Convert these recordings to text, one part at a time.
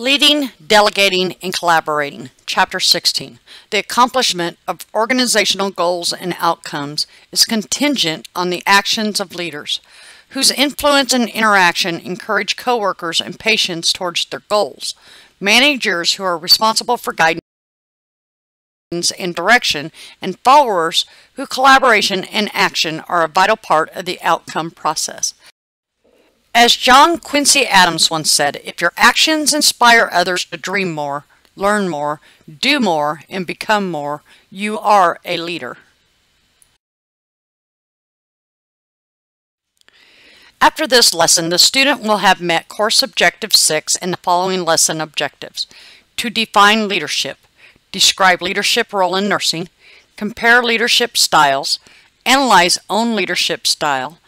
Leading, Delegating, and Collaborating, Chapter 16. The accomplishment of organizational goals and outcomes is contingent on the actions of leaders, whose influence and interaction encourage coworkers and patients towards their goals. Managers who are responsible for guidance and direction, and followers whose collaboration and action are a vital part of the outcome process. As John Quincy Adams once said, if your actions inspire others to dream more, learn more, do more, and become more, you are a leader. After this lesson, the student will have met course objective 6 and the following lesson objectives. To define leadership, describe leadership role in nursing, compare leadership styles, analyze own leadership style,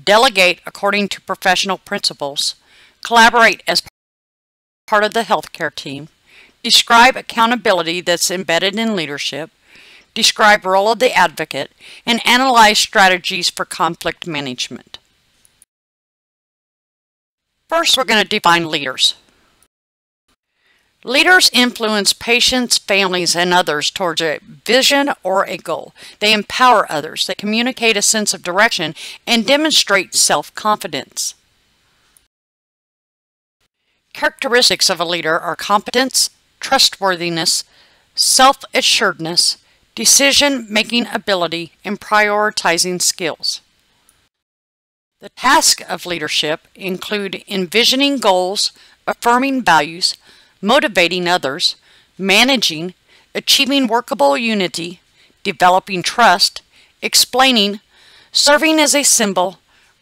delegate according to professional principles, collaborate as part of the healthcare team, describe accountability that's embedded in leadership, describe role of the advocate, and analyze strategies for conflict management. First, we're going to define leaders. Leaders influence patients, families, and others towards a vision or a goal. They empower others. They communicate a sense of direction and demonstrate self-confidence. Characteristics of a leader are competence, trustworthiness, self-assuredness, decision-making ability, and prioritizing skills. The tasks of leadership include envisioning goals, affirming values, motivating others, managing, achieving workable unity, developing trust, explaining, serving as a symbol,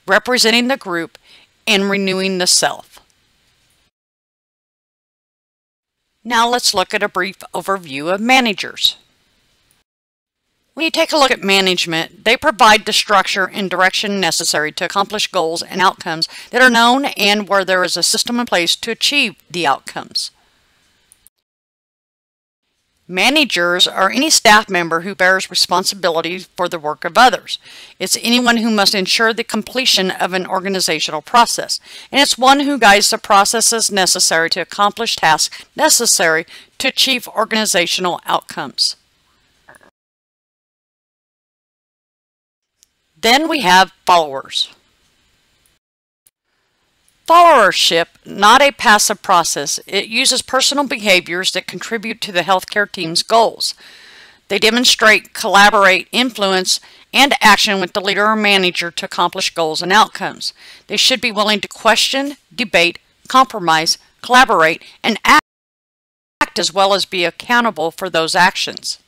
representing the group, and renewing the self. Now let's look at a brief overview of managers. When you take a look at management, they provide the structure and direction necessary to accomplish goals and outcomes that are known and where there is a system in place to achieve the outcomes. Managers are any staff member who bears responsibility for the work of others. It's anyone who must ensure the completion of an organizational process. And it's one who guides the processes necessary to accomplish tasks necessary to achieve organizational outcomes. Then we have followers. Followership, not a passive process. It uses personal behaviors that contribute to the healthcare team's goals. They demonstrate, collaborate, influence, and action with the leader or manager to accomplish goals and outcomes. They should be willing to question, debate, compromise, collaborate, and act as well as be accountable for those actions.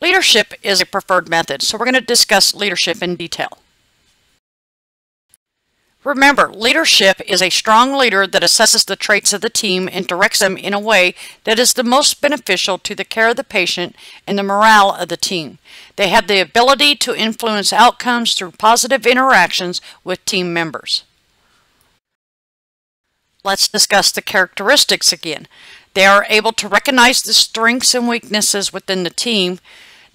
Leadership is a preferred method, so we're going to discuss leadership in detail. Remember, leadership is a strong leader that assesses the traits of the team and directs them in a way that is the most beneficial to the care of the patient and the morale of the team. They have the ability to influence outcomes through positive interactions with team members. Let's discuss the characteristics again. They are able to recognize the strengths and weaknesses within the team.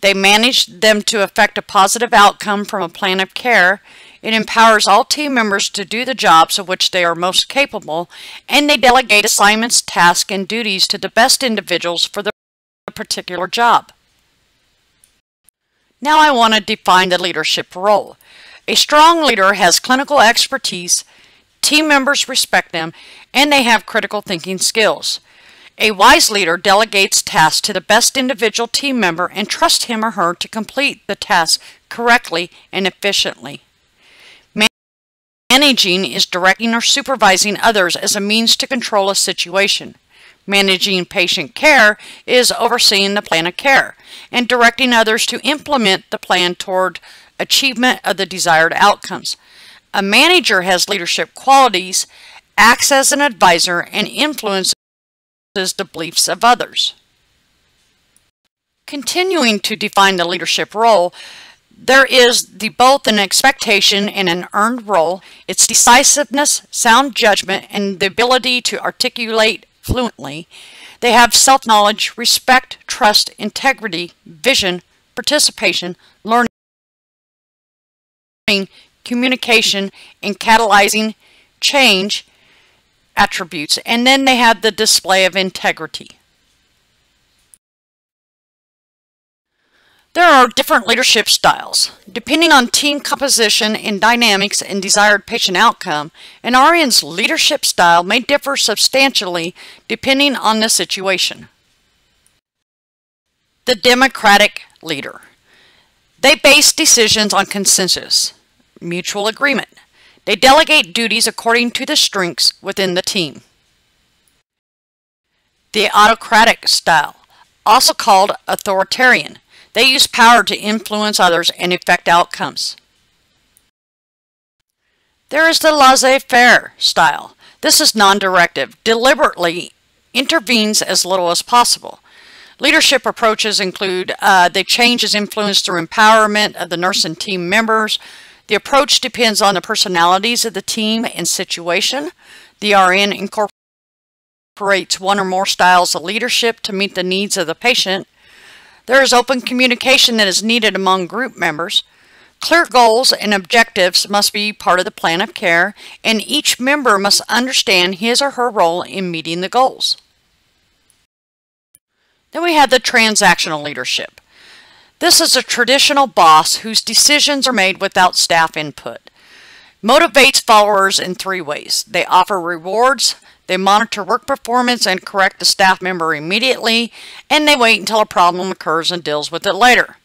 They manage them to affect a positive outcome from a plan of care it empowers all team members to do the jobs of which they are most capable, and they delegate assignments, tasks, and duties to the best individuals for the particular job. Now I want to define the leadership role. A strong leader has clinical expertise, team members respect them, and they have critical thinking skills. A wise leader delegates tasks to the best individual team member and trusts him or her to complete the task correctly and efficiently. Managing is directing or supervising others as a means to control a situation. Managing patient care is overseeing the plan of care and directing others to implement the plan toward achievement of the desired outcomes. A manager has leadership qualities, acts as an advisor, and influences the beliefs of others. Continuing to define the leadership role, there is the both an expectation and an earned role. It's decisiveness, sound judgment, and the ability to articulate fluently. They have self-knowledge, respect, trust, integrity, vision, participation, learning, communication, and catalyzing change. attributes, and then they have the display of integrity. There are different leadership styles. Depending on team composition and dynamics and desired patient outcome, an RN's leadership style may differ substantially depending on the situation. The democratic leader. They base decisions on consensus, mutual agreement. They delegate duties according to the strengths within the team. The autocratic style, also called authoritarian. They use power to influence others and affect outcomes. There is the laissez-faire style. This is non-directive, deliberately intervenes as little as possible. Leadership approaches include uh, the change is influenced through empowerment of the nurse and team members. The approach depends on the personalities of the team and situation. The RN incorporates one or more styles of leadership to meet the needs of the patient. There is open communication that is needed among group members. Clear goals and objectives must be part of the plan of care, and each member must understand his or her role in meeting the goals. Then we have the transactional leadership. This is a traditional boss whose decisions are made without staff input. Motivates followers in three ways. They offer rewards, they monitor work performance and correct a staff member immediately, and they wait until a problem occurs and deals with it later.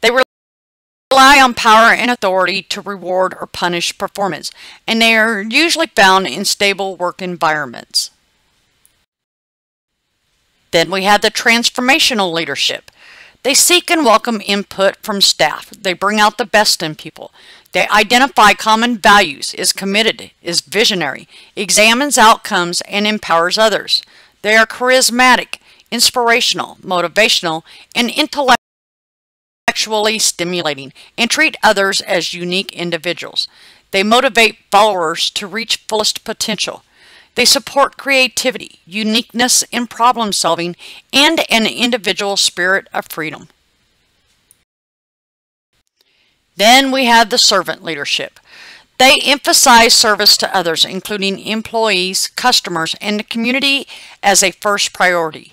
They rely on power and authority to reward or punish performance, and they are usually found in stable work environments. Then we have the transformational leadership. They seek and welcome input from staff. They bring out the best in people. They identify common values, is committed, is visionary, examines outcomes, and empowers others. They are charismatic, inspirational, motivational, and intellectually stimulating, and treat others as unique individuals. They motivate followers to reach fullest potential. They support creativity, uniqueness in problem solving, and an individual spirit of freedom. Then we have the servant leadership. They emphasize service to others, including employees, customers, and the community as a first priority.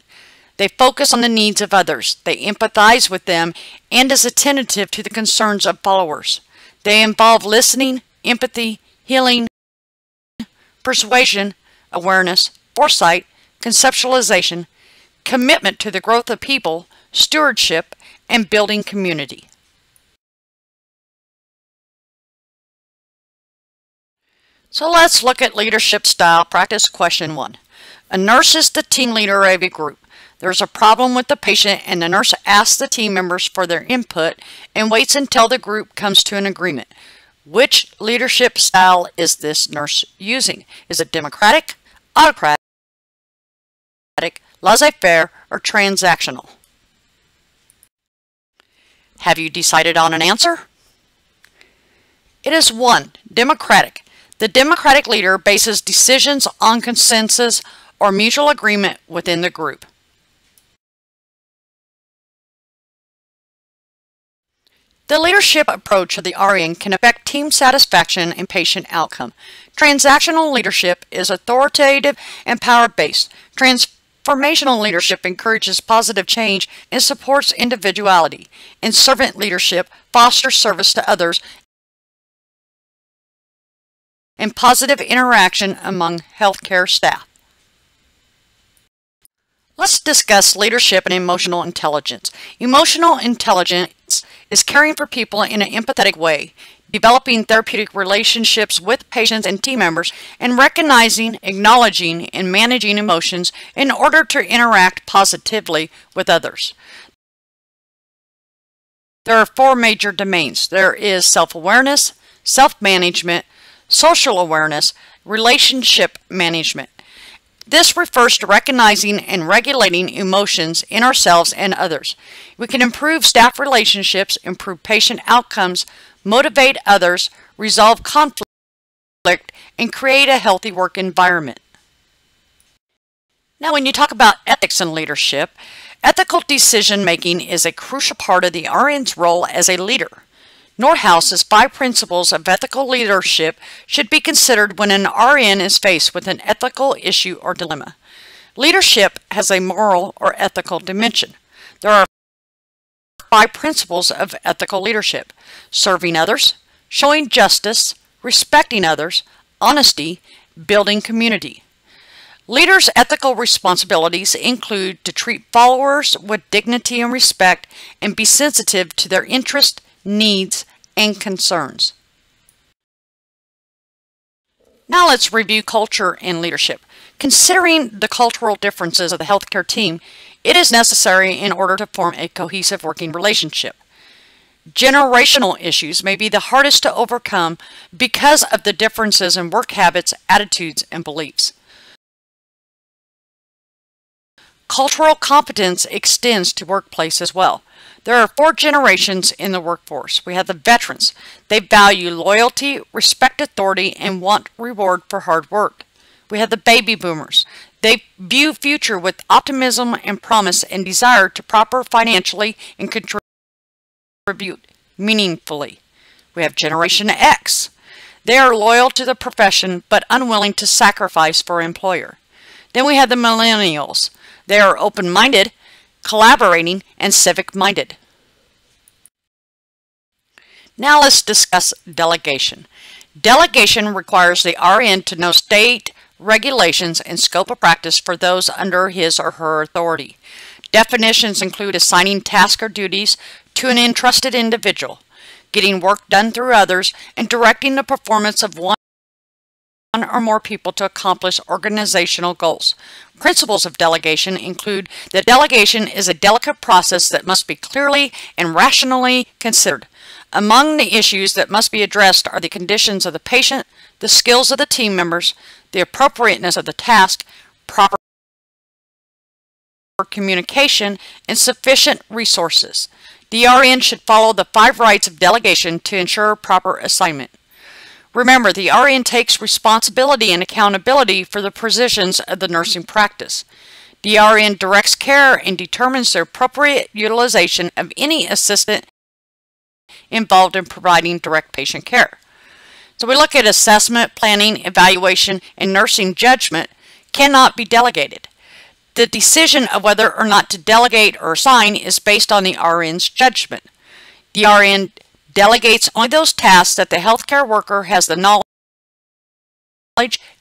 They focus on the needs of others. They empathize with them and is attentive to the concerns of followers. They involve listening, empathy, healing, persuasion, awareness, foresight, conceptualization, commitment to the growth of people, stewardship, and building community. So let's look at leadership style practice question one. A nurse is the team leader of a group. There's a problem with the patient and the nurse asks the team members for their input and waits until the group comes to an agreement. Which leadership style is this nurse using? Is it democratic, autocratic, laissez-faire, or transactional? Have you decided on an answer? It is 1. Democratic. The Democratic leader bases decisions on consensus or mutual agreement within the group. The leadership approach of the RN can affect team satisfaction and patient outcome. Transactional leadership is authoritative and power-based. Transformational leadership encourages positive change and supports individuality. And servant leadership fosters service to others and positive interaction among healthcare staff. Let's discuss leadership and emotional intelligence. Emotional intelligence is caring for people in an empathetic way, developing therapeutic relationships with patients and team members, and recognizing, acknowledging, and managing emotions in order to interact positively with others. There are four major domains. There is self-awareness, self-management, social awareness, relationship management. This refers to recognizing and regulating emotions in ourselves and others. We can improve staff relationships, improve patient outcomes, motivate others, resolve conflict, and create a healthy work environment. Now, when you talk about ethics and leadership, ethical decision making is a crucial part of the RN's role as a leader. Northouse's five principles of ethical leadership should be considered when an RN is faced with an ethical issue or dilemma. Leadership has a moral or ethical dimension. There are five principles of ethical leadership serving others, showing justice, respecting others, honesty, building community. Leaders' ethical responsibilities include to treat followers with dignity and respect and be sensitive to their interests, needs, and concerns. Now let's review culture and leadership. Considering the cultural differences of the healthcare team, it is necessary in order to form a cohesive working relationship. Generational issues may be the hardest to overcome because of the differences in work habits, attitudes, and beliefs. Cultural competence extends to workplace as well. There are four generations in the workforce. We have the veterans. They value loyalty, respect authority, and want reward for hard work. We have the baby boomers. They view future with optimism and promise and desire to proper financially and contribute meaningfully. We have Generation X. They are loyal to the profession but unwilling to sacrifice for employer. Then we have the millennials. They are open-minded, collaborating, and civic-minded. Now let's discuss delegation. Delegation requires the RN to know state regulations and scope of practice for those under his or her authority. Definitions include assigning tasks or duties to an entrusted individual, getting work done through others, and directing the performance of one or more people to accomplish organizational goals. Principles of delegation include that delegation is a delicate process that must be clearly and rationally considered. Among the issues that must be addressed are the conditions of the patient, the skills of the team members, the appropriateness of the task, proper communication, and sufficient resources. The RN should follow the five rights of delegation to ensure proper assignment. Remember, the RN takes responsibility and accountability for the positions of the nursing practice. The RN directs care and determines the appropriate utilization of any assistant involved in providing direct patient care. So we look at assessment, planning, evaluation, and nursing judgment cannot be delegated. The decision of whether or not to delegate or assign is based on the RN's judgment. The RN delegates only those tasks that the healthcare worker has the knowledge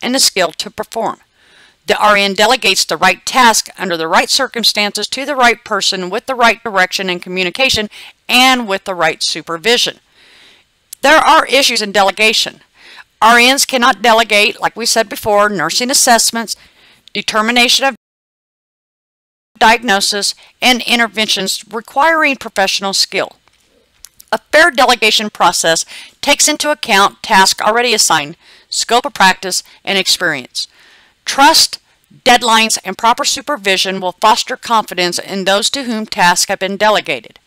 and the skill to perform. The RN delegates the right task under the right circumstances to the right person with the right direction and communication and with the right supervision. There are issues in delegation. RNs cannot delegate, like we said before, nursing assessments, determination of diagnosis, and interventions requiring professional skill. A fair delegation process takes into account tasks already assigned, scope of practice, and experience. Trust, deadlines, and proper supervision will foster confidence in those to whom tasks have been delegated.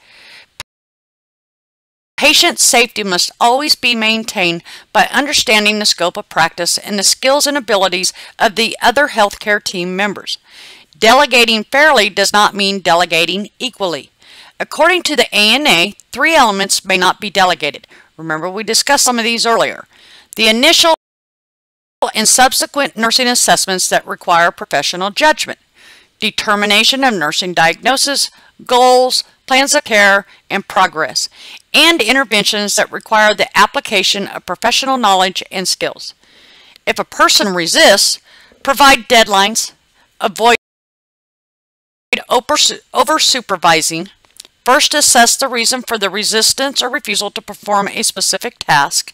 Patient safety must always be maintained by understanding the scope of practice and the skills and abilities of the other healthcare team members. Delegating fairly does not mean delegating equally. According to the ANA, three elements may not be delegated. Remember, we discussed some of these earlier. The initial and subsequent nursing assessments that require professional judgment, determination of nursing diagnosis, goals, plans of care, and progress, and interventions that require the application of professional knowledge and skills. If a person resists, provide deadlines, avoid over-supervising, First, assess the reason for the resistance or refusal to perform a specific task.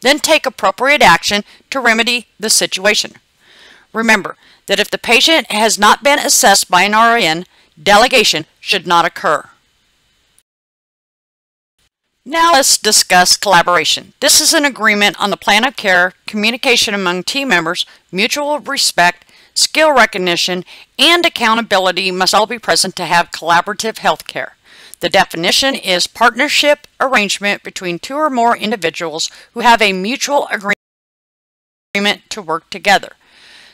Then take appropriate action to remedy the situation. Remember that if the patient has not been assessed by an RN, delegation should not occur. Now let's discuss collaboration. This is an agreement on the plan of care, communication among team members, mutual respect, skill recognition, and accountability must all be present to have collaborative health care. The definition is partnership arrangement between two or more individuals who have a mutual agreement to work together.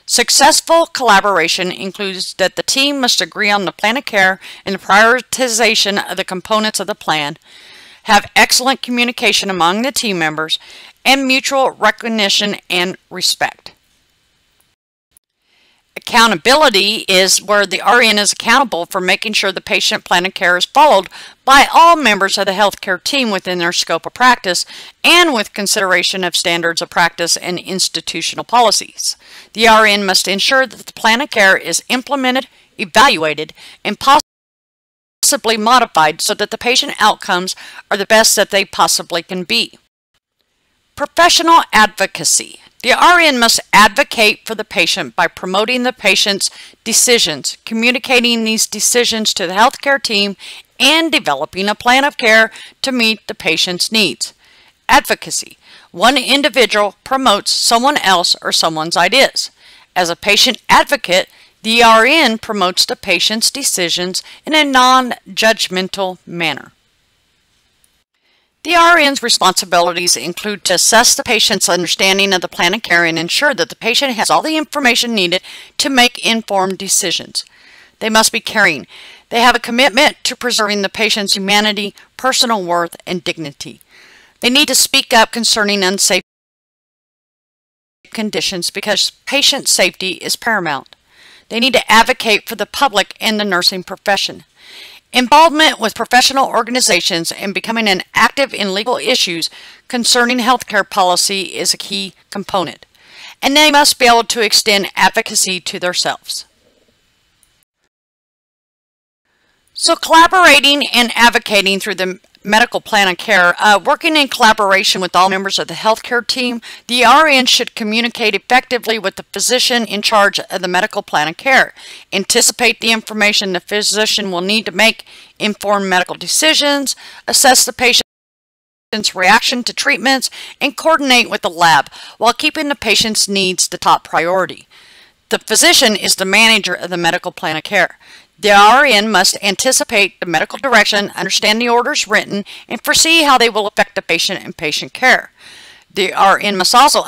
Successful collaboration includes that the team must agree on the plan of care and the prioritization of the components of the plan, have excellent communication among the team members, and mutual recognition and respect. Accountability is where the RN is accountable for making sure the patient plan of care is followed by all members of the healthcare team within their scope of practice and with consideration of standards of practice and institutional policies. The RN must ensure that the plan of care is implemented, evaluated, and possibly modified so that the patient outcomes are the best that they possibly can be. Professional advocacy. The RN must advocate for the patient by promoting the patient's decisions, communicating these decisions to the healthcare team, and developing a plan of care to meet the patient's needs. Advocacy. One individual promotes someone else or someone's ideas. As a patient advocate, the RN promotes the patient's decisions in a non-judgmental manner. The RN's responsibilities include to assess the patient's understanding of the plan of care and ensure that the patient has all the information needed to make informed decisions. They must be caring. They have a commitment to preserving the patient's humanity, personal worth, and dignity. They need to speak up concerning unsafe conditions because patient safety is paramount. They need to advocate for the public and the nursing profession. Involvement with professional organizations and becoming an active in legal issues concerning healthcare policy is a key component. And they must be able to extend advocacy to themselves. So collaborating and advocating through the medical plan of care, uh, working in collaboration with all members of the healthcare team, the RN should communicate effectively with the physician in charge of the medical plan of care. Anticipate the information the physician will need to make informed medical decisions, assess the patient's reaction to treatments, and coordinate with the lab while keeping the patient's needs the top priority. The physician is the manager of the medical plan of care. The RN must anticipate the medical direction, understand the orders written, and foresee how they will affect the patient and patient care. The RN must also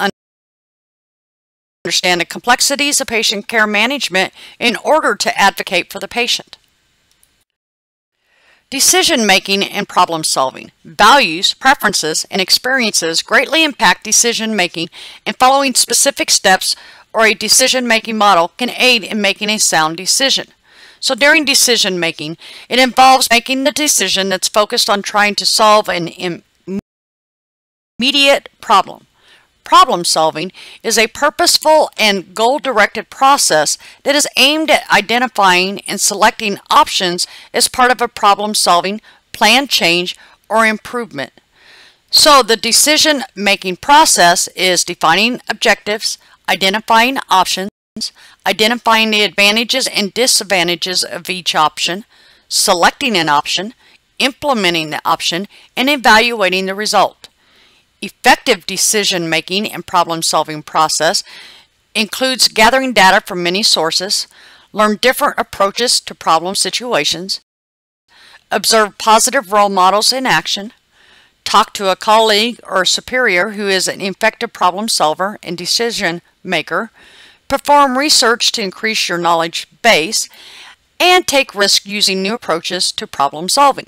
understand the complexities of patient care management in order to advocate for the patient. Decision making and problem solving. Values, preferences, and experiences greatly impact decision making, and following specific steps or a decision making model can aid in making a sound decision. So during decision making, it involves making the decision that's focused on trying to solve an immediate problem. Problem solving is a purposeful and goal-directed process that is aimed at identifying and selecting options as part of a problem-solving, plan change, or improvement. So the decision-making process is defining objectives, identifying options, identifying the advantages and disadvantages of each option, selecting an option, implementing the option, and evaluating the result. Effective decision making and problem solving process includes gathering data from many sources, learn different approaches to problem situations, observe positive role models in action, talk to a colleague or superior who is an effective problem solver and decision maker, perform research to increase your knowledge base, and take risks using new approaches to problem solving.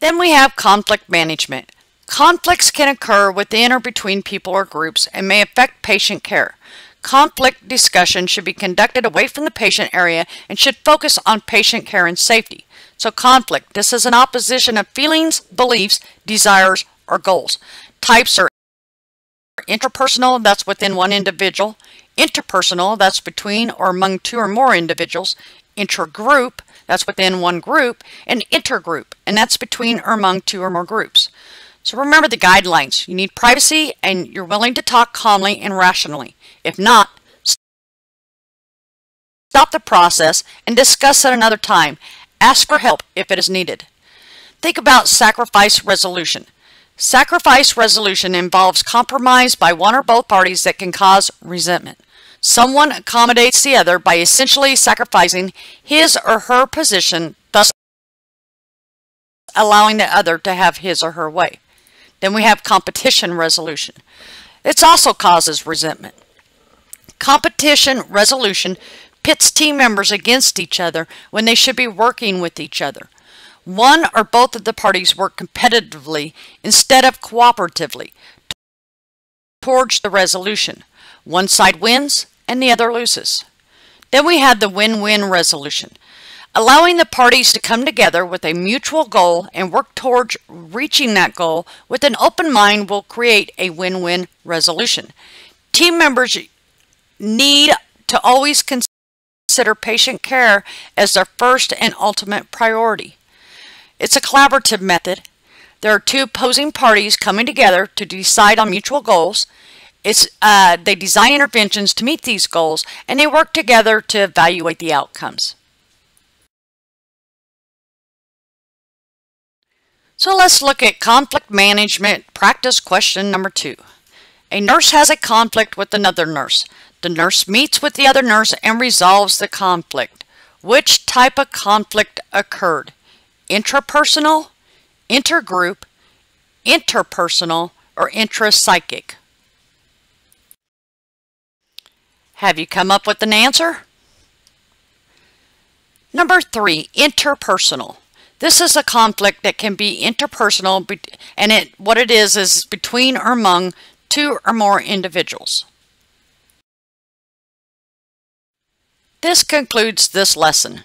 Then we have conflict management. Conflicts can occur within or between people or groups and may affect patient care. Conflict discussion should be conducted away from the patient area and should focus on patient care and safety. So conflict, this is an opposition of feelings, beliefs, desires, or goals. Types are intrapersonal, that's within one individual. Interpersonal, that's between or among two or more individuals. Intragroup, that's within one group. And intergroup, and that's between or among two or more groups. So remember the guidelines. You need privacy and you're willing to talk calmly and rationally. If not, stop the process and discuss at another time. Ask for help if it is needed. Think about sacrifice resolution. Sacrifice resolution involves compromise by one or both parties that can cause resentment. Someone accommodates the other by essentially sacrificing his or her position, thus allowing the other to have his or her way. Then we have competition resolution. It also causes resentment. Competition resolution pits team members against each other when they should be working with each other. One or both of the parties work competitively instead of cooperatively towards the resolution. One side wins and the other loses. Then we have the win-win resolution, allowing the parties to come together with a mutual goal and work towards reaching that goal with an open mind will create a win-win resolution. Team members need to always consider patient care as their first and ultimate priority. It's a collaborative method. There are two opposing parties coming together to decide on mutual goals. It's, uh, they design interventions to meet these goals, and they work together to evaluate the outcomes. So let's look at conflict management practice question number two. A nurse has a conflict with another nurse. The nurse meets with the other nurse and resolves the conflict. Which type of conflict occurred? Intrapersonal, intergroup, interpersonal, or intrapsychic. Have you come up with an answer? Number three, interpersonal. This is a conflict that can be interpersonal, and it what it is is between or among two or more individuals. This concludes this lesson.